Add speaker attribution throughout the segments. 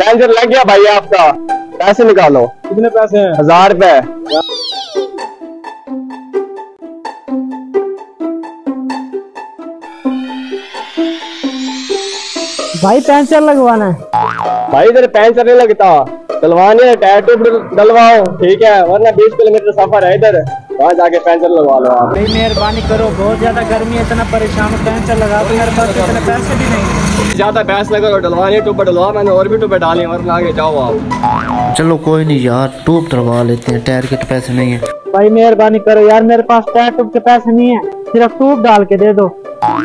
Speaker 1: Puncture लग गया भाई आपका। पैसे निकालो।
Speaker 2: कितने पैसे हैं?
Speaker 1: हज़ार रुपए।
Speaker 3: भाई पेंचर लगवाना है।
Speaker 1: भाई इधर पैंचर नहीं लगता। डलवाने हैं, टायर ट्यूब डलवाओ। ठीक है वरना बीस किलोमीटर सफ़र है इधर। वहाँ जाके पैंचर लगवा लो आप।
Speaker 3: भाई मेहरबानी करो बहुत ज़्यादा गर्मी है इतना परेशान हूँ पेंचर लगा दो मेरे पास इतने पैसे भी नहीं
Speaker 1: ज़्यादा पैसे लगा डलवाने ट्यूब डलवा मैंने और भी ट्यूब डाली वरना आगे जाओ आप।
Speaker 4: चलो कोई नहीं यार ट्यूब डलवा लेते हैं टायर के तो पैसे नहीं है।
Speaker 3: भाई मेहरबानी करो यार मेरे पास टायर ट्यूब के पैसे नहीं है सिर्फ़ टूब डाल के दे दो।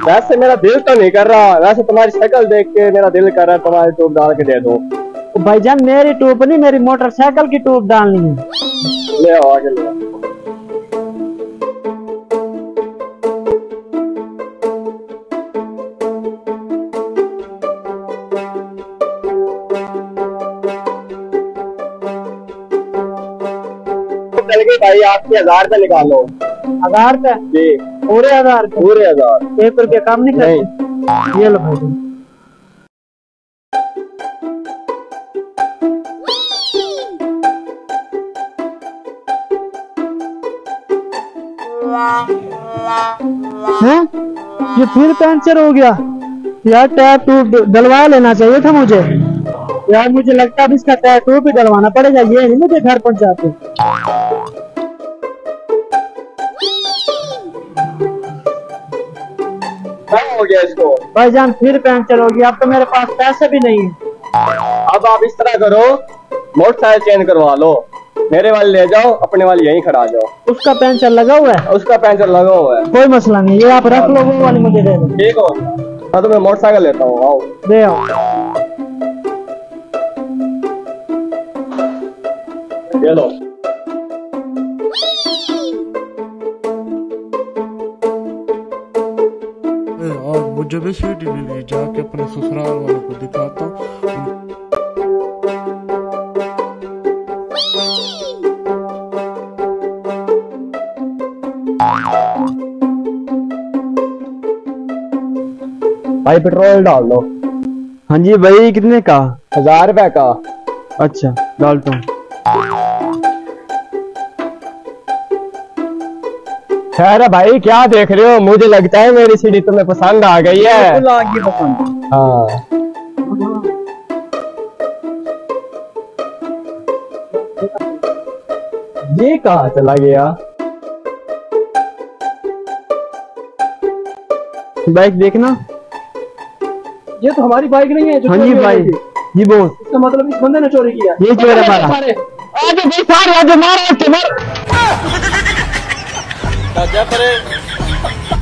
Speaker 1: वैसे मेरा दिल तो नहीं कर रहा वैसे तुम्हारी शक्ल देख के मेरा दिल कर रहा है तुम्हारी ट्यूब डाल के दे दो।
Speaker 3: तो भाईजान मेरी टूब नहीं मेरी मोटरसाइकिल की टूब डालनी है।
Speaker 1: ले आगे ले चल गई भाई आपके हज़ार रुपए निकालो।
Speaker 3: हज़ार पे?
Speaker 1: जी।
Speaker 3: पूरे हज़ार
Speaker 1: पूरे हज़ार
Speaker 3: एक रुपये कम नहीं करते? ये लो भाई। हैं? ये फिर पंचर हो गया। यार टायर ट्यूब डलवा लेना चाहिए था मुझे। यार मुझे लगता है अब इसका टायर ट्यूब भी डलवाना पड़ेगा। ये नहीं मुझे घर पहुंचाते
Speaker 1: क्या हो गया इसको।
Speaker 3: भाईजान फिर पंचर हो गया अब तो मेरे पास पैसे भी नहीं
Speaker 1: अब आप इस तरह करो मोटरसाइकिल चेंज करवा लो। मेरे वाले ले जाओ अपने वाले यहीं खड़ा जाओ।
Speaker 3: उसका पेंचर लगा हुआ है?
Speaker 1: उसका पैंचर लगा हुआ है।
Speaker 3: कोई मसला नहीं ये आप रख लो वो वाली मुझे दे दो।
Speaker 1: ठीक हो हाँ तो मैं मोटरसाइकिल लेता हूँ आओ।
Speaker 3: दे आओ।
Speaker 1: ये लो।
Speaker 5: मुझे भी सीडी ले ली जाके अपने ससुराल वालों को दिखाता हूँ।
Speaker 1: भाई पेट्रोल डाल दो।
Speaker 2: हाँ जी भाई कितने का?
Speaker 1: हज़ार रुपए का।
Speaker 2: अच्छा डालता हूँ।
Speaker 1: खैर भाई क्या देख रहे हो? मुझे लगता है मेरी सीढ़ी तुम्हें पसंद आ गई है।
Speaker 2: पसंद।
Speaker 1: हाँ। ये कहाँ चला गया?
Speaker 2: बाइक देखना।
Speaker 3: ये तो हमारी बाइक नहीं है जो
Speaker 2: हाँ जी भाई।
Speaker 3: थी।
Speaker 2: जी बोस
Speaker 3: इसका मतलब इस बंदे ने चोरी किया।
Speaker 2: ये चोर है हमारा
Speaker 3: आगे भी सारे आगे मारो।
Speaker 1: Tá até para